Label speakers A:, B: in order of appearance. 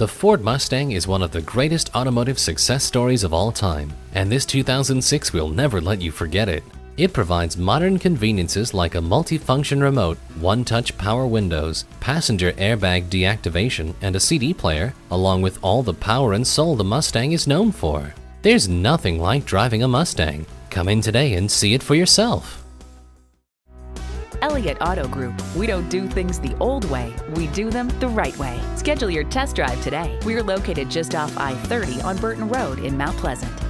A: The Ford Mustang is one of the greatest automotive success stories of all time, and this 2006 will never let you forget it. It provides modern conveniences like a multifunction remote, one-touch power windows, passenger airbag deactivation, and a CD player, along with all the power and soul the Mustang is known for. There's nothing like driving a Mustang. Come in today and see it for yourself.
B: Elliott Auto Group. We don't do things the old way, we do them the right way. Schedule your test drive today. We're located just off I 30 on Burton Road in Mount Pleasant.